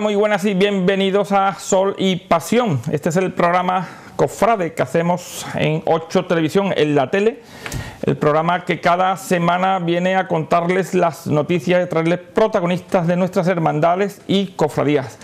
Muy buenas y bienvenidos a Sol y Pasión. Este es el programa Cofrade que hacemos en 8 Televisión, en la tele. El programa que cada semana viene a contarles las noticias y traerles protagonistas de nuestras hermandades y cofradías.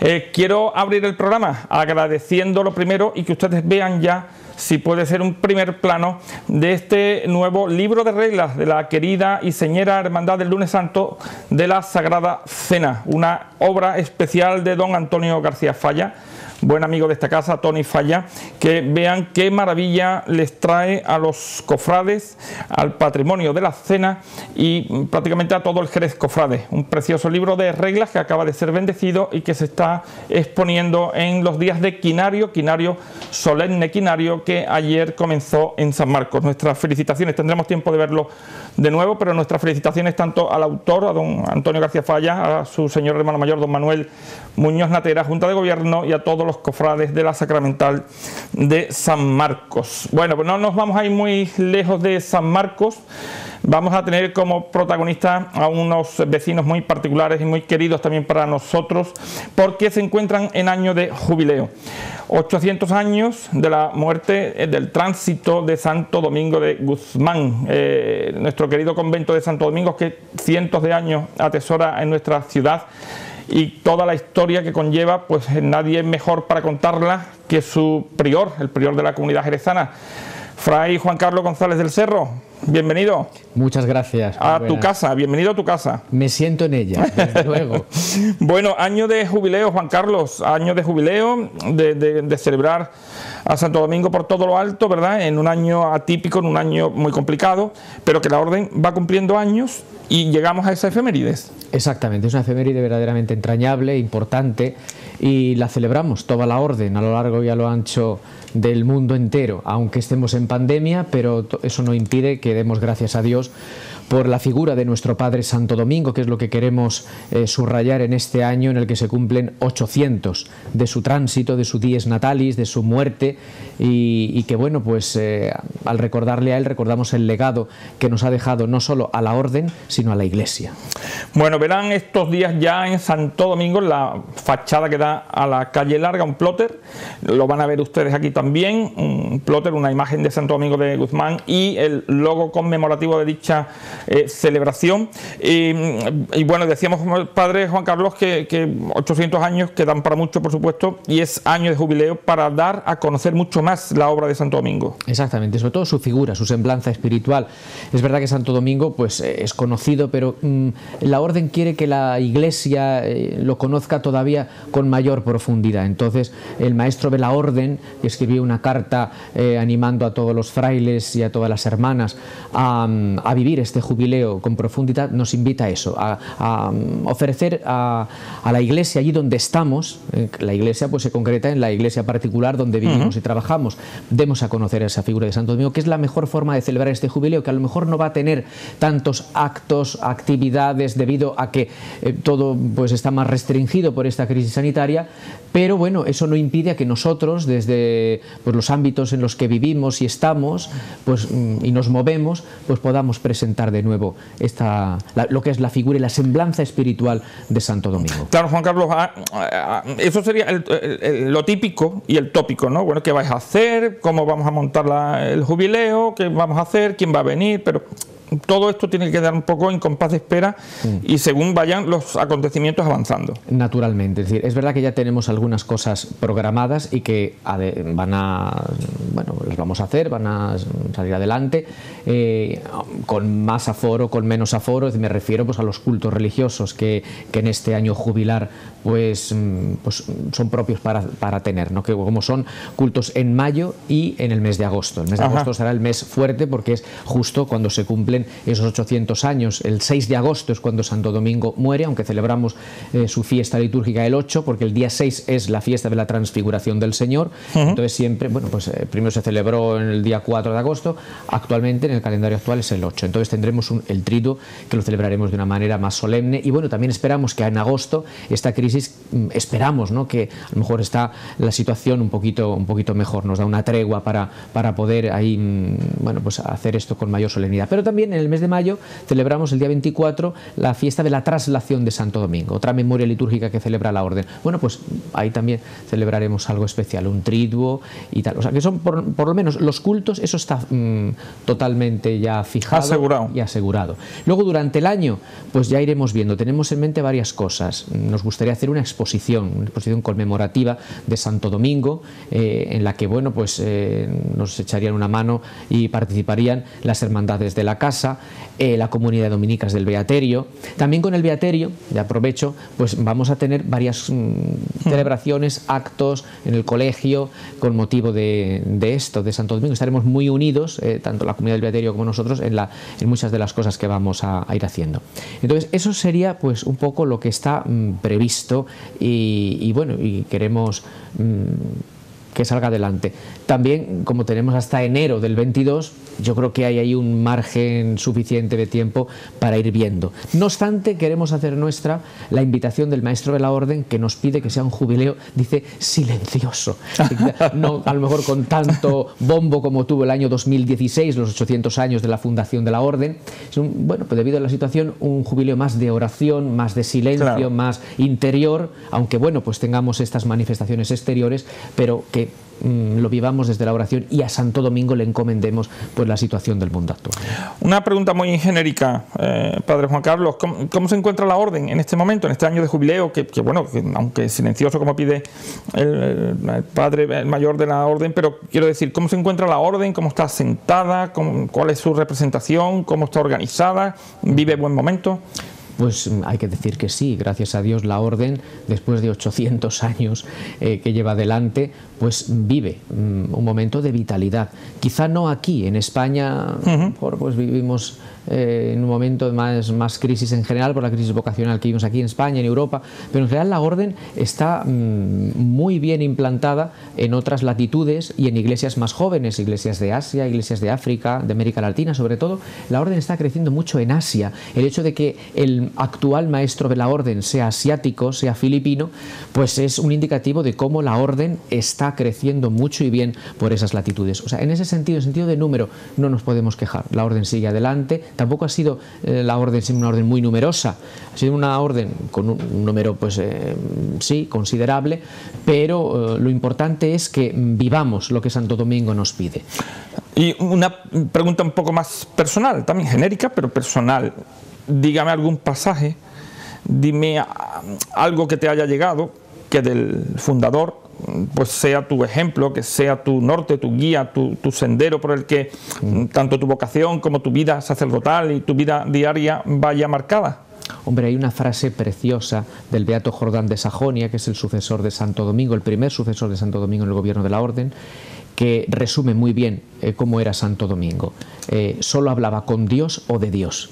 Eh, quiero abrir el programa agradeciendo lo primero y que ustedes vean ya si puede ser un primer plano de este nuevo libro de reglas de la querida y señera Hermandad del Lunes Santo de la Sagrada Cena, una obra especial de don Antonio García Falla buen amigo de esta casa, Tony Falla, que vean qué maravilla les trae a los cofrades, al patrimonio de la cena y prácticamente a todo el Jerez Cofrade. Un precioso libro de reglas que acaba de ser bendecido y que se está exponiendo en los días de Quinario, Quinario solemne Quinario, que ayer comenzó en San Marcos. Nuestras felicitaciones, tendremos tiempo de verlo de nuevo, pero nuestras felicitaciones tanto al autor, a don Antonio García Falla, a su señor hermano mayor, don Manuel Muñoz Natera, Junta de Gobierno y a todos los cofrades de la Sacramental de San Marcos. Bueno, pues no nos vamos a ir muy lejos de San Marcos. Vamos a tener como protagonista a unos vecinos muy particulares y muy queridos también para nosotros porque se encuentran en año de jubileo. 800 años de la muerte eh, del tránsito de Santo Domingo de Guzmán, eh, nuestro querido convento de Santo Domingo que cientos de años atesora en nuestra ciudad y toda la historia que conlleva, pues nadie es mejor para contarla que su prior, el prior de la comunidad jerezana. Fray Juan Carlos González del Cerro, bienvenido. Muchas gracias. A tu casa, bienvenido a tu casa. Me siento en ella, desde luego. bueno, año de jubileo, Juan Carlos, año de jubileo, de, celebrar a Santo Domingo por todo lo alto, ¿verdad? En un año atípico, en un año muy complicado, pero que la orden va cumpliendo años y llegamos a esa efemérides. Exactamente, es una efeméride verdaderamente entrañable, importante y la celebramos toda la orden a lo largo y a lo ancho del mundo entero, aunque estemos en pandemia, pero eso no impide que demos gracias a Dios por la figura de nuestro Padre Santo Domingo, que es lo que queremos eh, subrayar en este año en el que se cumplen 800 de su tránsito, de su dies natalis, de su muerte, y, que bueno, pues eh, al recordarle a él recordamos el legado que nos ha dejado no solo a la orden, sino a la Iglesia. Bueno, verán estos días ya en Santo Domingo la fachada que da a la calle larga, un plotter, lo van a ver ustedes aquí también, un plotter, una imagen de Santo Domingo de Guzmán y el logo conmemorativo de dicha eh, celebración. Y, bueno, decíamos, padre Juan Carlos, que, 800 años quedan para mucho, por supuesto, y es año de jubileo para dar a conocer mucho más la obra de Santo Domingo. Exactamente, sobre todo su figura, su semblanza espiritual. Es verdad que Santo Domingo pues, eh, es conocido, pero mm, la orden quiere que la Iglesia eh, lo conozca todavía con mayor profundidad. Entonces, el maestro de la orden escribió una carta animando a todos los frailes y a todas las hermanas a, a vivir este jubileo con profundidad nos invita a eso, a, mm, ofrecer a, la iglesia allí donde estamos, eh, la iglesia pues se concreta en la iglesia particular donde vivimos y trabajamos, demos a conocer a esa figura de Santo Domingo, que es la mejor forma de celebrar este jubileo, que a lo mejor no va a tener tantos actos, actividades, debido a que eh, todo pues está más restringido por esta crisis sanitaria, pero bueno, eso no impide a que nosotros, desde pues, los ámbitos en los que vivimos y estamos, pues, mm, y nos movemos, pues podamos presentar de de nuevo esta, lo que es la figura y la semblanza espiritual de Santo Domingo. Claro, Juan Carlos, ah, ah, eso sería lo típico y el tópico, ¿no? Bueno, ¿qué vais a hacer? ¿Cómo vamos a montar el jubileo? ¿Qué vamos a hacer? ¿Quién va a venir? Pero todo esto tiene que quedar un poco en compás de espera y según vayan los acontecimientos avanzando. Naturalmente, es decir, es verdad que ya tenemos algunas cosas programadas y que van a, bueno, las vamos a hacer, van a salir adelante eh, con más aforo, con menos aforo, me refiero pues a los cultos religiosos que, que en este año jubilar pues, mm, pues son propios para, para, tener, ¿no? que como son cultos en mayo y en el mes de agosto. El mes de agosto será el mes fuerte porque es justo cuando se cumplen esos 800 años. El 6 de agosto es cuando Santo Domingo muere, aunque celebramos eh, su fiesta litúrgica el 8, porque el día 6 es la fiesta de la transfiguración del Señor. Entonces siempre, bueno, pues eh, primero se celebró en el día 4 de agosto, actualmente en el calendario actual es el 8. Entonces tendremos el trito que lo celebraremos de una manera más solemne y bueno, también esperamos que en agosto esta crisis Mm, esperamos ¿no? que a lo mejor está la situación un poquito, un poquito mejor, nos da una tregua para, para poder ahí mm, bueno, pues hacer esto con mayor solemnidad. Pero también en el mes de mayo celebramos el día 24 la fiesta de la traslación de Santo Domingo, otra memoria litúrgica que celebra la orden. Bueno, pues ahí también celebraremos algo especial, un triduo y tal. O sea, que son por, lo menos los cultos, eso está mm, totalmente ya fijado asegurado. y asegurado. Luego durante el año, pues ya iremos viendo, tenemos en mente varias cosas. Nos gustaría hacer una exposición, una exposición conmemorativa de Santo Domingo, eh, en la que, bueno, pues eh, nos echarían una mano y participarían las hermandades de la casa, eh, la comunidad de dominicas del Beaterio. También con el Beaterio, de aprovecho, pues vamos a tener varias mm, celebraciones, actos en el colegio con motivo de, esto, de Santo Domingo. Estaremos muy unidos, tanto la comunidad del Beaterio como nosotros, en, la, en muchas de las cosas que vamos a, ir haciendo. Entonces, eso sería pues un poco lo que está mm, previsto y, bueno, y queremos... Mm, que salga adelante. También, como tenemos hasta enero del 22, yo creo que hay ahí un margen suficiente de tiempo para ir viendo. No obstante, queremos hacer nuestra la invitación del maestro de la orden que nos pide que sea un jubileo, dice, silencioso. No a lo mejor con tanto bombo como tuvo el año 2016, los 800 años de la fundación de la orden. Es un, bueno, pues debido a la situación, un jubileo más de oración, más de silencio, más interior, aunque bueno, pues tengamos estas manifestaciones exteriores, pero que Mm, lo vivamos desde la oración y a Santo Domingo le encomendemos pues, la situación del mundo actual. Una pregunta muy genérica, eh, Padre Juan Carlos, ¿cómo, se encuentra la orden en este momento, en este año de jubileo, que, bueno, aunque silencioso como pide el, Padre mayor de la orden, pero quiero decir, ¿cómo se encuentra la orden? ¿Cómo está sentada? ¿Cuál es su representación? ¿Cómo está organizada? ¿Vive buen momento? Pues mm, hay que decir que sí, gracias a Dios la orden, después de 800 años eh, que lleva adelante, pues vive mm, un momento de vitalidad. Quizá no aquí, en España, pues vivimos eh, en un momento más crisis en general, por la crisis vocacional que vimos aquí en España, en Europa, pero en general la orden está mm, muy bien implantada en otras latitudes y en iglesias más jóvenes, iglesias de Asia, iglesias de África, de América Latina sobre todo. La orden está creciendo mucho en Asia. El hecho de que el actual maestro de la orden sea asiático, sea filipino, pues es un indicativo de cómo la orden está creciendo mucho y bien por esas latitudes. O sea, en ese sentido, en sentido de número, no nos podemos quejar. La orden sigue adelante, Tampoco ha sido eh, la orden una orden muy numerosa, ha sido una orden con un, número, pues eh, sí, considerable, pero eh, lo importante es que vivamos lo que Santo Domingo nos pide. Y una pregunta un poco más personal, también genérica, pero personal. Dígame algún pasaje, dime algo que te haya llegado, que del fundador pues sea tu ejemplo, que sea tu norte, tu guía, tu, sendero por el que tanto tu vocación como tu vida sacerdotal y tu vida diaria vaya marcada. Hombre, hay una frase preciosa del Beato Jordán de Sajonia, que es el sucesor de Santo Domingo, el primer sucesor de Santo Domingo en el gobierno de la Orden, que resume muy bien eh, cómo era Santo Domingo. Eh, solo hablaba con Dios o de Dios.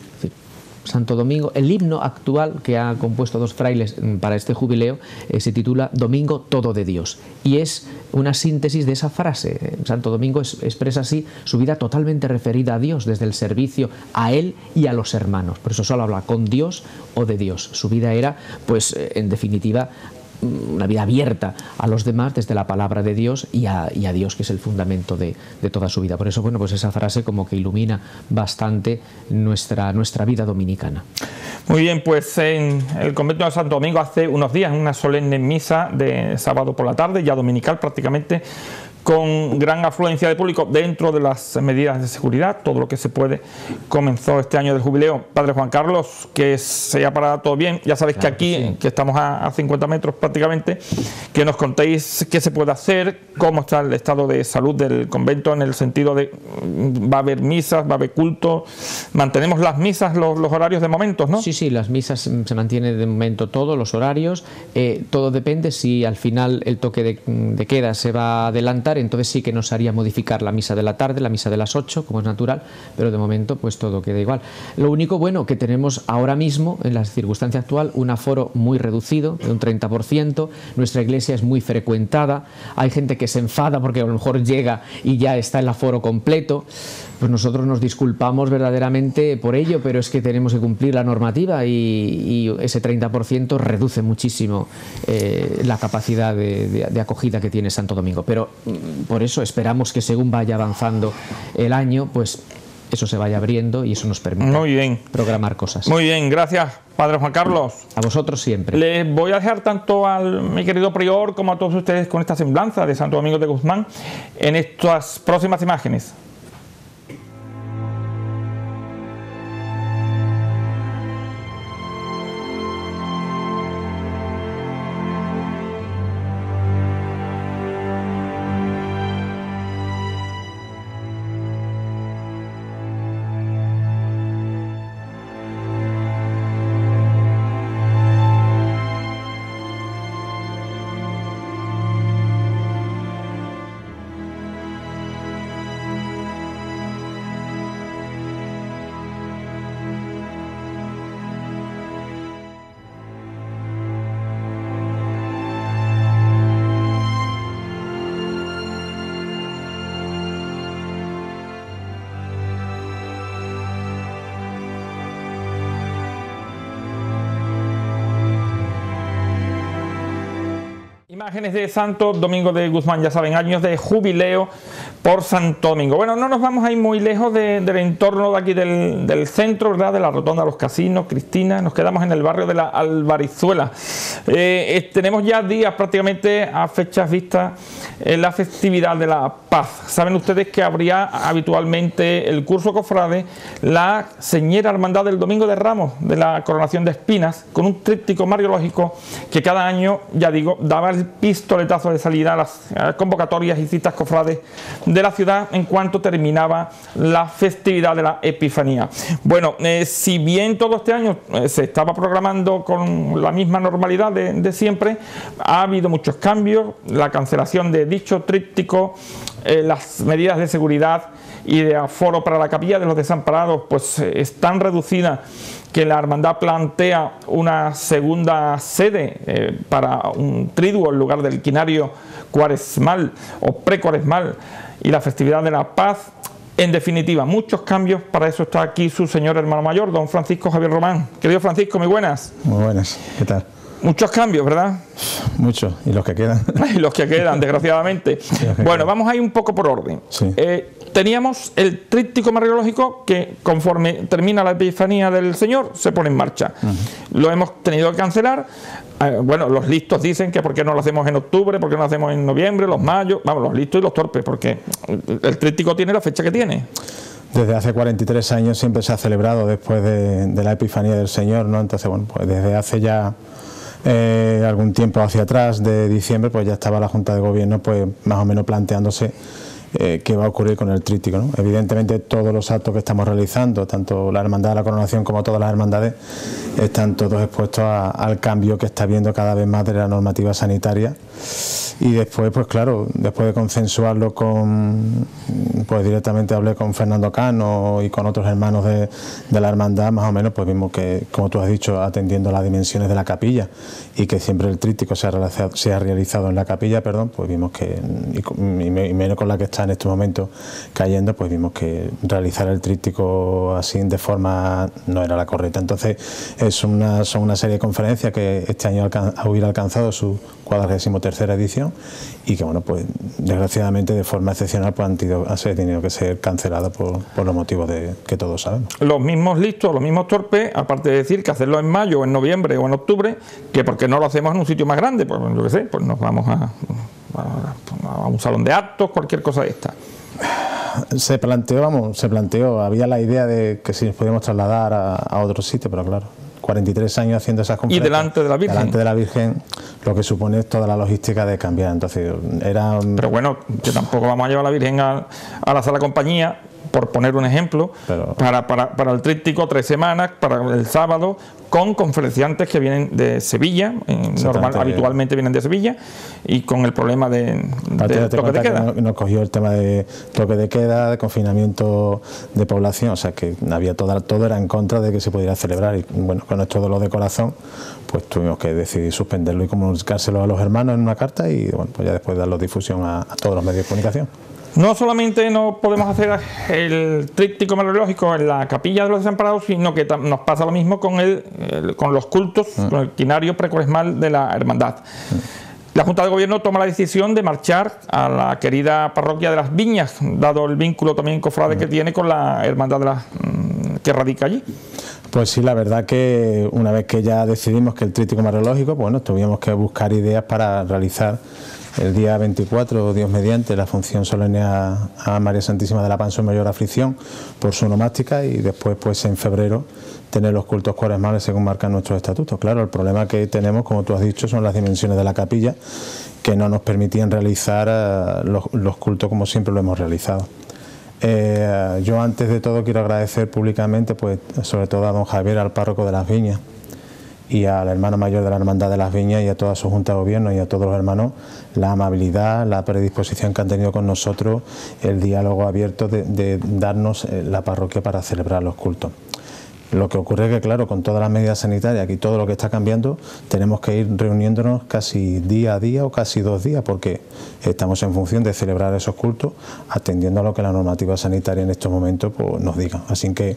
Santo Domingo. El himno actual que ha compuesto dos frailes mm, para este jubileo eh, se titula Domingo todo de Dios y es una síntesis de esa frase. Santo Domingo expresa así su vida totalmente referida a Dios, desde el servicio a Él y a los hermanos. Por eso solo habla con Dios o de Dios. Su vida era, pues, eh, en definitiva, una vida abierta a los demás desde la palabra de Dios y a, Dios que es el fundamento de, toda su vida. Por eso, bueno, pues esa frase como que ilumina bastante nuestra, nuestra vida dominicana. Muy bien, pues en el convento de Santo Domingo hace unos días, una solemne misa de sábado por la tarde, ya dominical prácticamente, con gran afluencia de público dentro de las medidas de seguridad, todo lo que se puede. Comenzó este año de jubileo. Padre Juan Carlos, que sea para todo bien. Ya sabéis que aquí, que, estamos a, 50 metros prácticamente, que nos contéis qué se puede hacer, cómo está el estado de salud del convento en el sentido de va a haber misas, va a haber culto. Mantenemos las misas, los, horarios de momentos, ¿no? Sí, sí, las misas se mantienen de momento todos los horarios. Eh, todo depende si al final el toque de, de queda se va a adelantar entonces sí que nos haría modificar la misa de la tarde, la misa de las 8, como es natural, pero de momento pues todo queda igual. Lo único bueno que tenemos ahora mismo, en la circunstancia actual, un aforo muy reducido, de un 30%, nuestra iglesia es muy frecuentada, hay gente que se enfada porque a lo mejor llega y ya está el aforo completo, pues nosotros nos disculpamos verdaderamente por ello, pero es que tenemos que cumplir la normativa y, ese 30% reduce muchísimo eh, la capacidad de, acogida que tiene Santo Domingo. Pero mm, por eso esperamos que según vaya avanzando el año, pues eso se vaya abriendo y eso nos permite programar cosas. Muy bien, gracias, Padre Juan Carlos. A vosotros siempre. Les voy a dejar tanto al mi querido prior como a todos ustedes con esta semblanza de Santo Domingo de Guzmán en estas próximas imágenes. Imágenes de Santo Domingo de Guzmán, ya saben, años de jubileo por Santo Domingo. Bueno, no nos vamos a ir muy lejos del entorno de aquí del, centro, ¿verdad? De la Rotonda de los Casinos, Cristina, nos quedamos en el barrio de la Albarizuela. Eh, tenemos ya días prácticamente a fechas vistas en la festividad de la paz. Saben ustedes que habría habitualmente el curso cofrade, la señera hermandad del Domingo de Ramos de la coronación de espinas, con un tríptico mariológico que cada año, ya digo, daba el pistoletazo de salida a las convocatorias y citas cofrades de la ciudad en cuanto terminaba la festividad de la Epifanía. Bueno, eh, si bien todo este año eh, se estaba programando con la misma normalidad de, siempre, ha habido muchos cambios, la cancelación de dicho tríptico, eh, las medidas de seguridad y de aforo para la capilla de los desamparados pues están reducidas que la hermandad plantea una segunda sede para un triduo en lugar del quinario cuaresmal o precuaresmal y la festividad de la paz. En definitiva, muchos cambios, para eso está aquí su señor hermano mayor, don Francisco Javier Román. Querido Francisco, muy buenas. Muy buenas, ¿qué tal? Muchos cambios, ¿verdad? Muchos, y los que quedan. y los que quedan, desgraciadamente. bueno, vamos a ir un poco por orden. Eh, teníamos el tríptico mariológico que conforme termina la epifanía del Señor se pone en marcha. Lo hemos tenido que cancelar. Eh, bueno, los listos dicen que por qué no lo hacemos en octubre, por qué no lo hacemos en noviembre, los mayos, vamos, los listos y los torpes, porque el tríptico tiene la fecha que tiene. Desde hace 43 años siempre se ha celebrado después de, de la Epifanía del Señor, ¿no? Entonces, bueno, pues desde hace ya eh, algún tiempo hacia atrás de diciembre, pues ya estaba la Junta de Gobierno pues más o menos planteándose eh, qué va a ocurrir con el tríptico. Evidentemente todos los actos que estamos realizando, tanto la Hermandad de la Coronación como todas las hermandades, están todos expuestos al cambio que está habiendo cada vez más de la normativa sanitaria y después, pues claro, después de consensuarlo con, pues directamente hablé con Fernando Cano y con otros hermanos de, la hermandad, más o menos, pues vimos que, como tú has dicho, atendiendo las dimensiones de la capilla y que siempre el tríptico se ha realizado, se ha realizado en la capilla, perdón, pues vimos que, y, menos con la que está en este momento cayendo, pues vimos que realizar el tríptico así de forma no era la correcta. Entonces, es una, son una serie de conferencias que este año hubiera alcanzado su tercera edición y que bueno pues desgraciadamente de forma excepcional pues han tenido, tenido que ser cancelados por, los motivos de que todos sabemos. Los mismos listos, los mismos torpes, aparte de decir que hacerlo en mayo, en noviembre o en octubre, que porque no lo hacemos en un sitio más grande, pues yo que sé, pues nos vamos a, a, un salón de actos, cualquier cosa de esta se planteó, vamos, se planteó, había la idea de que si nos podíamos trasladar a, a otro sitio, pero claro, 43 años haciendo esas conferencias. Y delante de la Virgen. Delante de la Virgen, lo que supone toda la logística de cambiar. Entonces, era. Pero bueno, que tampoco vamos a llevar a la Virgen a, a la sala compañía por poner un ejemplo, para, para, para, el tríptico tres semanas, para el sábado, con conferenciantes que vienen de Sevilla, normal, habitualmente vienen de Sevilla, y con el problema de, toque de queda. Nos, cogió el tema de toque de queda, de confinamiento de población, o sea que había todo, todo era en contra de que se pudiera celebrar, y bueno, con nuestro dolor de corazón, pues tuvimos que decidir suspenderlo y comunicárselo a los hermanos en una carta, y bueno, pues ya después darlo difusión a todos los medios de comunicación. No solamente no podemos hacer el tríptico melodológico en la capilla de los desamparados, sino que nos pasa lo mismo con, el, con los cultos, mm. con el quinario precuaresmal de la hermandad. La Junta de Gobierno toma la decisión de marchar a la querida parroquia de las Viñas, dado el vínculo también cofrade que tiene con la hermandad de las, mm, que radica allí. Pues sí, la verdad que una vez que ya decidimos que el trítico marológico, pues bueno, tuvimos que buscar ideas para realizar el día 24, Dios mediante, la función solemne a, María Santísima de la Panso Mayor Aflicción por su nomástica y después pues en febrero tener los cultos cuaresmales según marcan nuestros estatutos. Claro, el problema que tenemos, como tú has dicho, son las dimensiones de la capilla que no nos permitían realizar eh, los, cultos como siempre lo hemos realizado. Eh, yo antes de todo quiero agradecer públicamente, pues sobre todo a don Javier, al párroco de las Viñas, y al hermano mayor de la Hermandad de las Viñas y a toda su Junta de Gobierno y a todos los hermanos la amabilidad, la predisposición que han tenido con nosotros, el diálogo abierto de, darnos eh, la parroquia para celebrar los cultos. Lo que ocurre es que, claro, con todas las medidas sanitarias y todo lo que está cambiando, tenemos que ir reuniéndonos casi día a día o casi dos días, porque estamos en función de celebrar esos cultos, atendiendo a lo que la normativa sanitaria en estos momentos pues, nos diga. Así que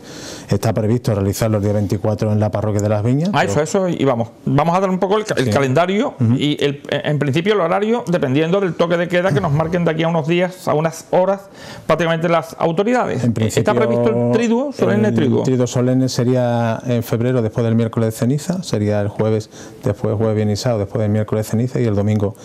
está previsto realizarlo el día 24 en la parroquia de las Viñas. Ah, eso, eso, y vamos. Vamos a dar un poco el, calendario y en principio el horario, dependiendo del toque de queda que nos marquen de aquí a unos días, a unas horas, prácticamente las autoridades. ¿Está previsto el triduo, solemne triduo? El triduo solemne sería en febrero después del miércoles de ceniza, sería el jueves después jueves bien después del miércoles de ceniza y el domingo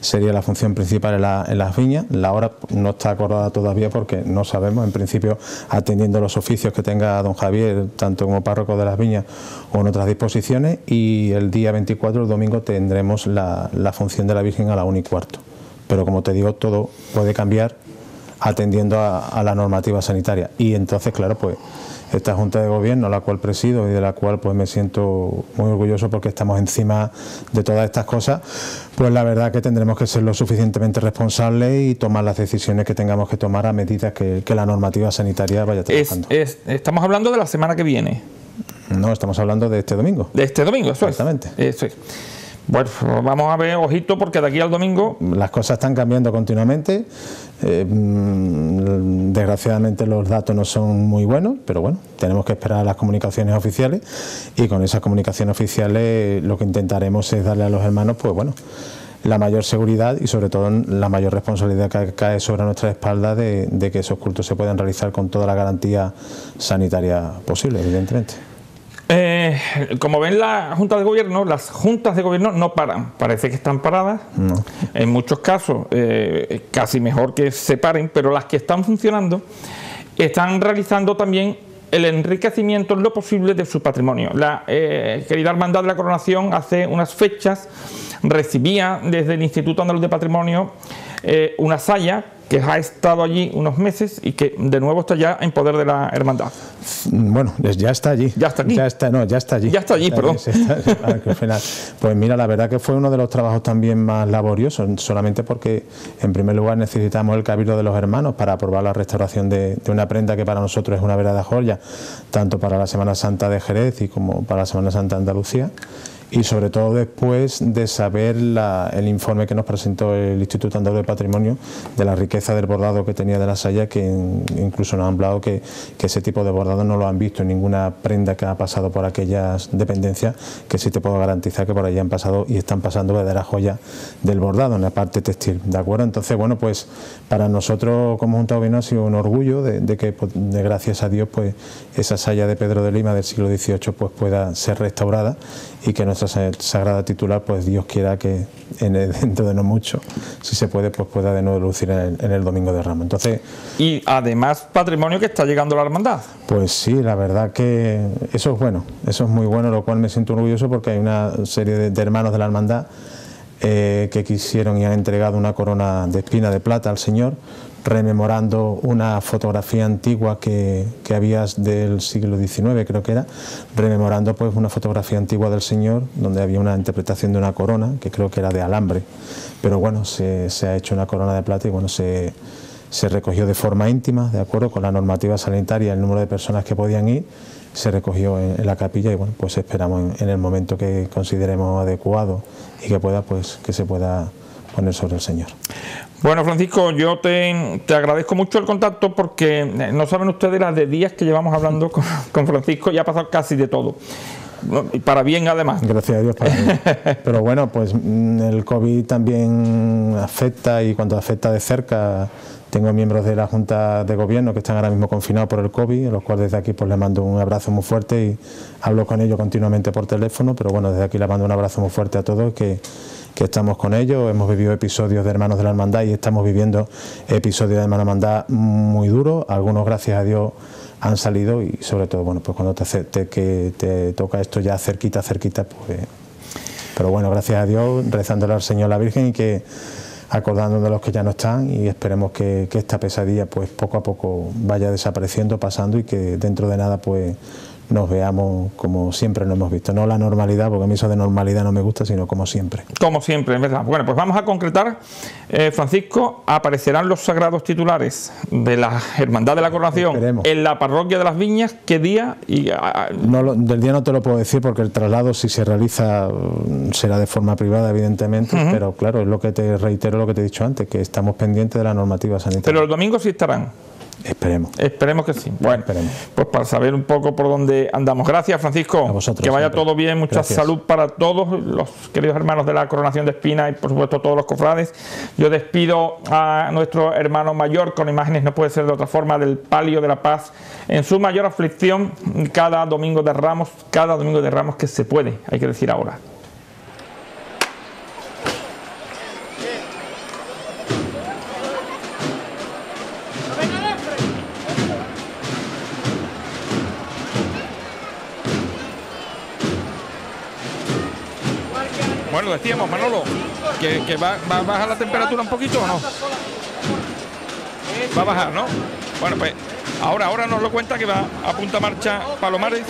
sería la función principal en, las viñas. La hora no está acordada todavía porque no sabemos, en principio atendiendo los oficios que tenga don Javier, tanto como párroco de las viñas o en otras disposiciones y el día 24, el domingo, tendremos la, función de la Virgen a la 1 y cuarto. Pero como te digo, todo puede cambiar atendiendo a la normativa sanitaria. Y entonces, claro, pues esta Junta de Gobierno, la cual presido y de la cual pues me siento muy orgulloso porque estamos encima de todas estas cosas, pues la verdad que tendremos que ser lo suficientemente responsables y tomar las decisiones que tengamos que tomar a medida que, la normativa sanitaria vaya trabajando. estamos hablando de la semana que viene. No, estamos hablando de este domingo. De este domingo, eso Exactamente. Eso es. Bueno, vamos a ver, ojito, porque de aquí al domingo... Las cosas están cambiando continuamente. Eh, mm, desgraciadamente los datos no son muy buenos, pero bueno, tenemos que esperar las comunicaciones oficiales y con esas comunicaciones oficiales lo que intentaremos es darle a los hermanos, pues bueno, la mayor seguridad y sobre todo la mayor responsabilidad que cae sobre nuestra espalda de que esos cultos se puedan realizar con toda la garantía sanitaria posible, evidentemente. Eh, como ven la Junta de Gobierno, las juntas de gobierno no paran, parece que están paradas, en muchos casos eh, casi mejor que se paren, pero las que están funcionando están realizando también el enriquecimiento en lo posible de su patrimonio. La eh, querida Hermandad de la Coronación hace unas fechas recibía desde el Instituto Andaluz de Patrimonio una saya que ha estado allí unos meses y que de nuevo está ya en poder de la hermandad. Bueno, ya está allí. Ya está aquí. Ya está, no, ya está allí. Ya está allí, perdón. pues mira, la verdad que fue uno de los trabajos también más laboriosos, solamente porque en primer lugar necesitamos el cabildo de los hermanos para aprobar la restauración de, de una prenda que para nosotros es una verdadera joya, tanto para la Semana Santa de Jerez y como para la Semana Santa de Andalucía y sobre todo después de saber el informe que nos presentó el Instituto Andaluz de Patrimonio de la riqueza del bordado que tenía de la saya, que incluso nos han hablado que, ese tipo de bordado no lo han visto en ninguna prenda que ha pasado por aquellas dependencias, que sí te puedo garantizar que por allí han pasado y están pasando verdadera joya del bordado en la parte textil, ¿de acuerdo? Entonces, bueno, pues para nosotros como Junta de ha sido un orgullo de, que, pues, gracias a Dios, pues esa saya de Pedro de Lima del siglo XVIII pues pueda ser restaurada y que nuestra sagrada titular, pues Dios quiera que en dentro de no mucho, si se puede, pues pueda de nuevo lucir en el, Domingo de Ramos. Entonces, y además patrimonio que está llegando a la hermandad. Pues sí, la verdad que eso es bueno, eso es muy bueno, lo cual me siento orgulloso porque hay una serie de, hermanos de la hermandad eh, que quisieron y han entregado una corona de espina de plata al Señor rememorando una fotografía antigua que, que había del siglo XIX, creo que era, rememorando pues una fotografía antigua del Señor, donde había una interpretación de una corona, que creo que era de alambre, pero bueno, se, se ha hecho una corona de plata y bueno, se, se recogió de forma íntima, de acuerdo con la normativa sanitaria, el número de personas que podían ir, se recogió en, la capilla y bueno, pues esperamos en, el momento que consideremos adecuado y que pueda, pues que se pueda poner sobre el Señor. Bueno, Francisco, yo te, agradezco mucho el contacto porque eh, no saben ustedes las de días que llevamos hablando con, Francisco y ha pasado casi de todo. y para bien además. Gracias a Dios para bien. Pero bueno, pues mm, el COVID también afecta y cuando afecta de cerca, tengo miembros de la Junta de Gobierno que están ahora mismo confinados por el COVID, a los cuales desde aquí pues les mando un abrazo muy fuerte y hablo con ellos continuamente por teléfono, pero bueno, desde aquí les mando un abrazo muy fuerte a todos que estamos con ellos. Hemos vivido episodios de Hermanos de la Hermandad y estamos viviendo episodios de Hermandad muy duros. Algunos, gracias a Dios, han salido y sobre todo, bueno, pues cuando te, que te toca esto ya cerquita, cerquita, pues... Pero bueno, gracias a Dios, rezándole al Señor la Virgen y que acordándonos de los que ya no están y esperemos que, que esta pesadilla pues poco a poco vaya desapareciendo, pasando y que dentro de nada pues nos veamos como siempre lo hemos visto. No la normalidad, porque a mí eso de normalidad no me gusta, sino como siempre. Como siempre, en verdad. Bueno, pues vamos a concretar, eh, Francisco, aparecerán los sagrados titulares de la Hermandad de la Coronación en la parroquia de las Viñas. ¿Qué día? Y, no, del día no te lo puedo decir porque el traslado, si se realiza, será de forma privada, evidentemente, pero claro, es lo que te reitero, lo que te he dicho antes, que estamos pendientes de la normativa sanitaria. Pero el domingo sí estarán. Esperemos. Esperemos que sí. Bueno, pues para saber un poco por dónde andamos. Gracias, Francisco. que vaya todo bien, mucha salud para todos los queridos hermanos de la Coronación de Espina y por supuesto todos los cofrades. Yo despido a nuestro hermano mayor con imágenes, no puede ser de otra forma, del palio de la paz en su mayor aflicción cada domingo de Ramos, cada domingo de Ramos que se puede, hay que decir ahora. Decíamos, Manolo, que, va, a bajar la temperatura un poquito o no. Va a bajar, ¿no? Bueno, pues ahora, ahora nos lo cuenta que va a punta marcha Palomares.